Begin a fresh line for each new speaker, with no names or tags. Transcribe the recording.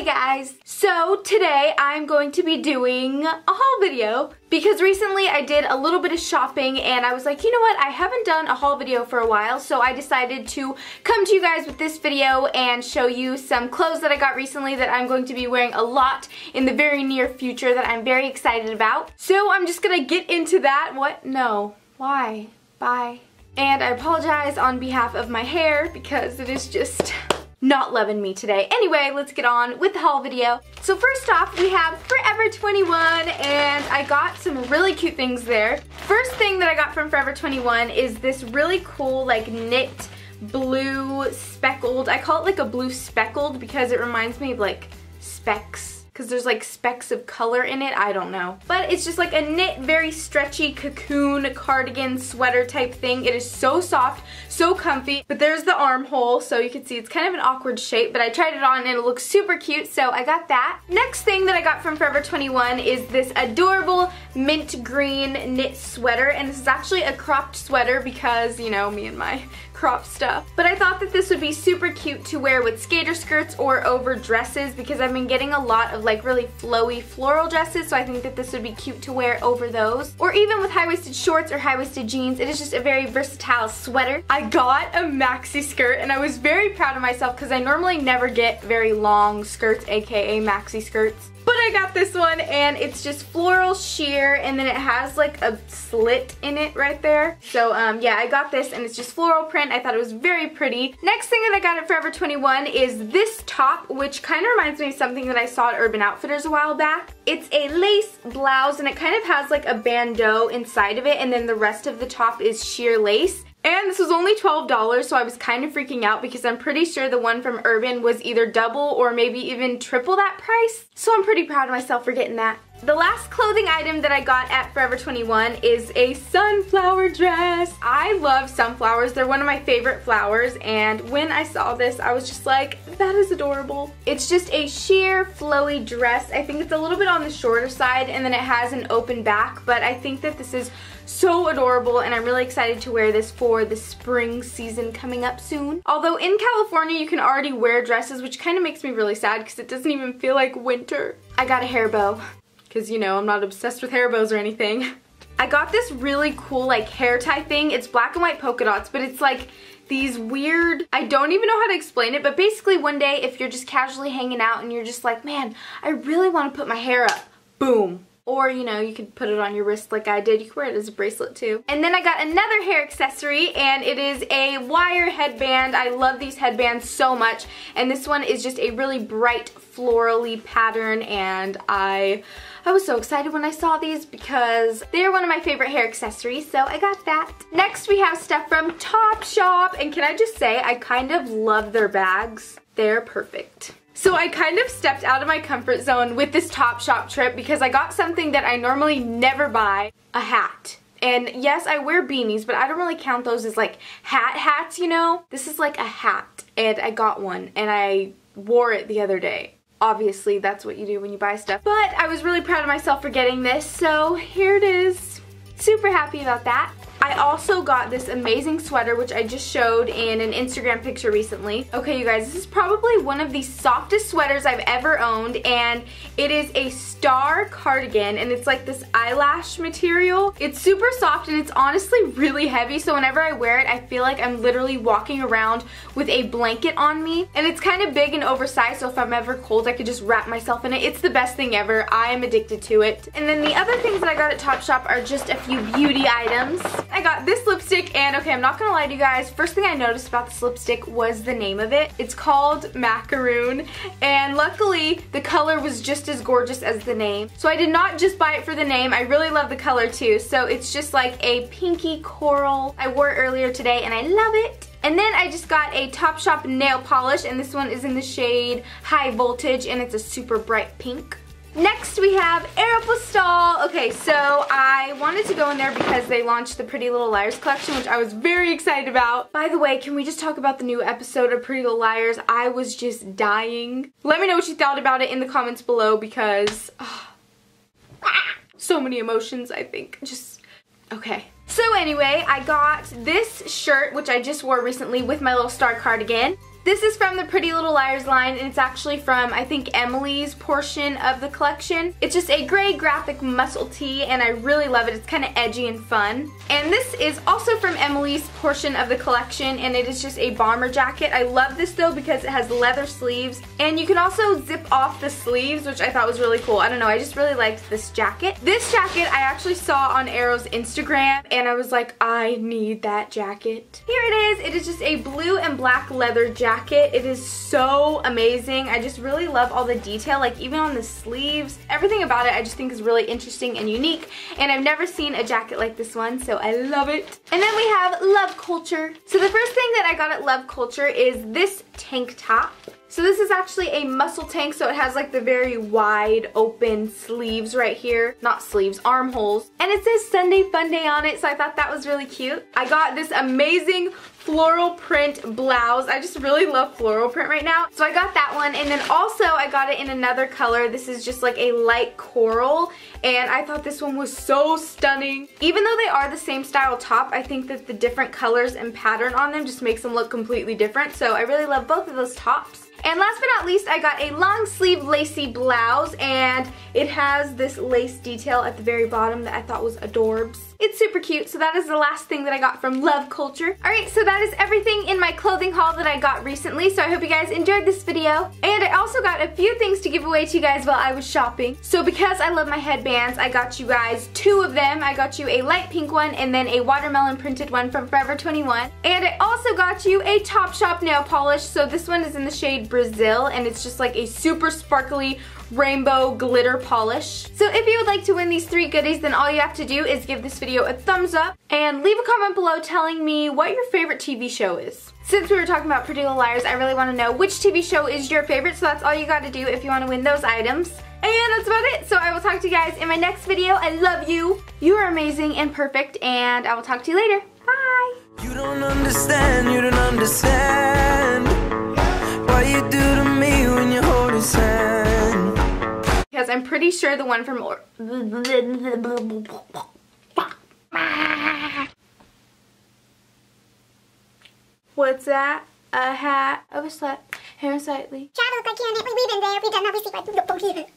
Hey guys! So today I'm going to be doing a haul video because recently I did a little bit of shopping and I was like, you know what, I haven't done a haul video for a while so I decided to come to you guys with this video and show you some clothes that I got recently that I'm going to be wearing a lot in the very near future that I'm very excited about. So I'm just gonna get into that. What? No. Why? Bye. And I apologize on behalf of my hair because it is just not loving me today. Anyway, let's get on with the haul video. So first off, we have Forever 21, and I got some really cute things there. First thing that I got from Forever 21 is this really cool like knit blue speckled, I call it like a blue speckled because it reminds me of like specks because there's like specks of color in it. I don't know. But it's just like a knit, very stretchy cocoon cardigan sweater type thing. It is so soft, so comfy. But there's the armhole, so you can see it's kind of an awkward shape, but I tried it on and it looks super cute, so I got that. Next thing that I got from Forever 21 is this adorable mint green knit sweater, and this is actually a cropped sweater because, you know, me and my crop stuff. But I thought that this would be super cute to wear with skater skirts or over dresses because I've been getting a lot of like really flowy floral dresses so I think that this would be cute to wear over those. Or even with high-waisted shorts or high-waisted jeans. It is just a very versatile sweater. I got a maxi skirt and I was very proud of myself because I normally never get very long skirts aka maxi skirts. But I got this one and it's just floral sheer and then it has like a slit in it right there. So um, yeah, I got this and it's just floral print. I thought it was very pretty. Next thing that I got at Forever 21 is this top, which kind of reminds me of something that I saw at Urban Outfitters a while back. It's a lace blouse and it kind of has like a bandeau inside of it and then the rest of the top is sheer lace. And this was only $12, so I was kind of freaking out because I'm pretty sure the one from Urban was either double or maybe even triple that price. So I'm pretty proud of myself for getting that. The last clothing item that I got at Forever 21 is a sunflower dress. I love sunflowers. They're one of my favorite flowers and when I saw this I was just like, that is adorable. It's just a sheer flowy dress. I think it's a little bit on the shorter side and then it has an open back but I think that this is so adorable and I'm really excited to wear this for the spring season coming up soon. Although in California you can already wear dresses which kind of makes me really sad because it doesn't even feel like winter. I got a hair bow because you know I'm not obsessed with hair bows or anything. I got this really cool like hair tie thing. It's black and white polka dots, but it's like these weird, I don't even know how to explain it, but basically one day if you're just casually hanging out and you're just like, man, I really want to put my hair up, boom, or, you know, you could put it on your wrist like I did. You could wear it as a bracelet too. And then I got another hair accessory and it is a wire headband. I love these headbands so much. And this one is just a really bright florally pattern and I I was so excited when I saw these because they're one of my favorite hair accessories, so I got that. Next we have stuff from Topshop, and can I just say, I kind of love their bags. They're perfect. So I kind of stepped out of my comfort zone with this Topshop trip because I got something that I normally never buy, a hat. And yes, I wear beanies, but I don't really count those as like hat hats, you know? This is like a hat, and I got one, and I wore it the other day. Obviously, that's what you do when you buy stuff. But I was really proud of myself for getting this, so here it is. Super happy about that. I also got this amazing sweater, which I just showed in an Instagram picture recently. Okay, you guys, this is probably one of the softest sweaters I've ever owned, and it is a star cardigan, and it's like this eyelash material. It's super soft, and it's honestly really heavy, so whenever I wear it, I feel like I'm literally walking around with a blanket on me, and it's kind of big and oversized, so if I'm ever cold, I could just wrap myself in it. It's the best thing ever. I am addicted to it. And then the other things that I got at Topshop are just a few beauty items. Got this lipstick and okay, I'm not gonna lie to you guys, first thing I noticed about this lipstick was the name of it. It's called Macaroon and luckily the color was just as gorgeous as the name. So I did not just buy it for the name, I really love the color too. So it's just like a pinky coral. I wore it earlier today and I love it. And then I just got a Topshop nail polish and this one is in the shade High Voltage and it's a super bright pink. Next we have Aeropostale. Okay, so I wanted to go in there because they launched the Pretty Little Liars collection, which I was very excited about. By the way, can we just talk about the new episode of Pretty Little Liars? I was just dying. Let me know what you thought about it in the comments below because oh, so many emotions, I think. Just, okay. So anyway, I got this shirt, which I just wore recently with my little star cardigan. This is from the Pretty Little Liars line and it's actually from I think Emily's portion of the collection. It's just a gray graphic muscle tee and I really love it. It's kind of edgy and fun. And this is also from Emily's portion of the collection and it is just a bomber jacket. I love this though because it has leather sleeves and you can also zip off the sleeves which I thought was really cool. I don't know, I just really liked this jacket. This jacket I actually saw on Aero's Instagram and I was like, I need that jacket. Here it is. It is just a blue and black leather jacket. It is so amazing. I just really love all the detail, like even on the sleeves. Everything about it I just think is really interesting and unique and I've never seen a jacket like this one so I love it. And then we have Love Culture. So the first thing that I got at Love Culture is this tank top. So this is actually a muscle tank, so it has like the very wide open sleeves right here. Not sleeves, armholes. And it says Sunday Fun Day on it, so I thought that was really cute. I got this amazing floral print blouse. I just really love floral print right now. So I got that one, and then also I got it in another color. This is just like a light coral, and I thought this one was so stunning. Even though they are the same style top, I think that the different colors and pattern on them just makes them look completely different. So I really love both of those tops. And last but not least, I got a long sleeve lacy blouse and it has this lace detail at the very bottom that I thought was adorbs. It's super cute, so that is the last thing that I got from Love Culture. Alright, so that is everything in my clothing haul that I got recently, so I hope you guys enjoyed this video. And I also got a few things to give away to you guys while I was shopping. So because I love my headbands, I got you guys two of them. I got you a light pink one and then a watermelon printed one from Forever 21. And I also got you a Topshop nail polish, so this one is in the shade Brazil, and it's just like a super sparkly rainbow glitter polish. So if you would like to win these three goodies, then all you have to do is give this video a thumbs up and leave a comment below telling me what your favorite TV show is. Since we were talking about Pretty Little Liars, I really want to know which TV show is your favorite, so that's all you got to do if you want to win those items. And that's about it. So I will talk to you guys in my next video. I love you. You are amazing and perfect, and I will talk to you later. Bye. You don't understand, you don't understand what you do to me when you hold his hand. Because I'm pretty sure the one from... What's that? A hat? Of a slut, hair slightly. Shadows like we've been there, we done